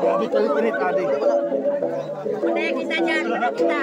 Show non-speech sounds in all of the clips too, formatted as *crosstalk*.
grabe kayo pinit, adi. Hindi, kita dyan, kita.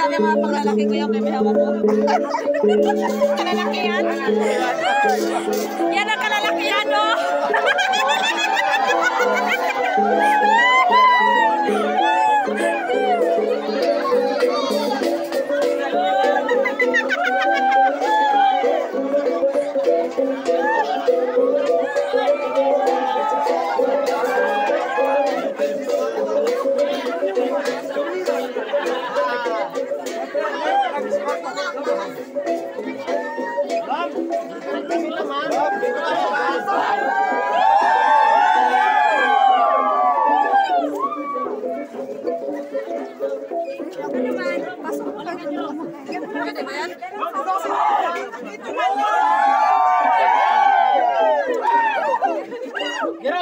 Kami mga panglalaki ko yan, may mayaman mo. Kalalakihan? *laughs* Yan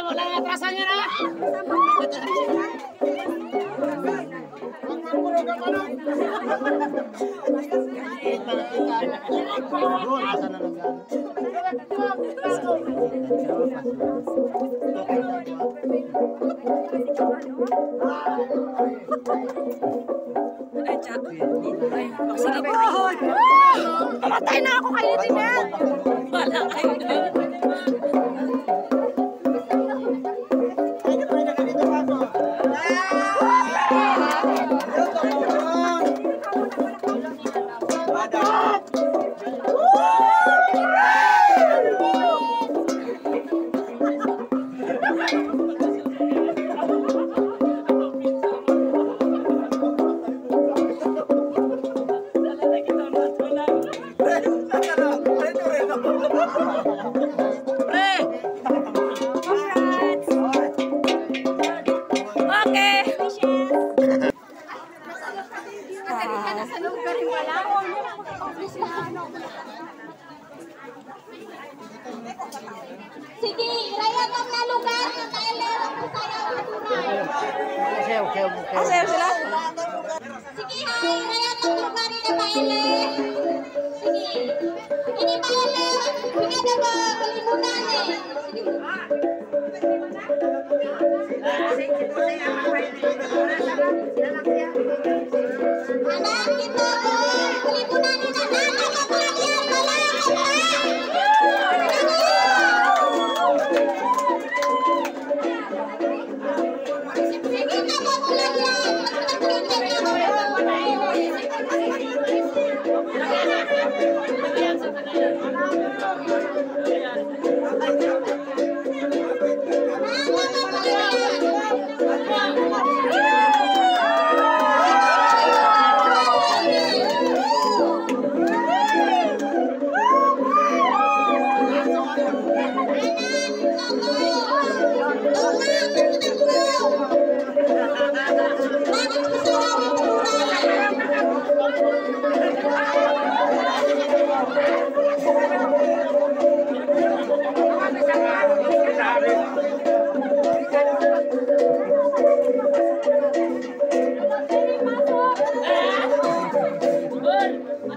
Wala na atrasannya na. Ay, Jack. Ay, sige po. Pamatay na ako kayo din yan. Wala kayo doon. Sige, rayan ang na lugar na saya natural. Okay, okay, okay. Masaya sila? Sige ha, ang lugar. Sige. Ini ba kalimutan eh. Sige.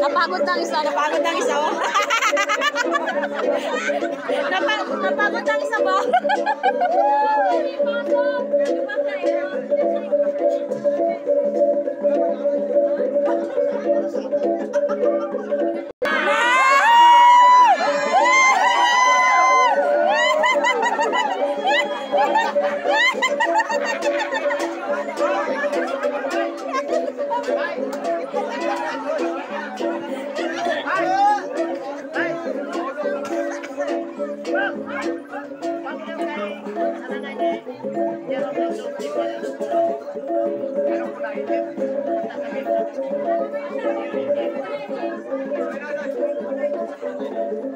Napagod ng isa, napagod ng isa. Napa, napagod ng isa ba?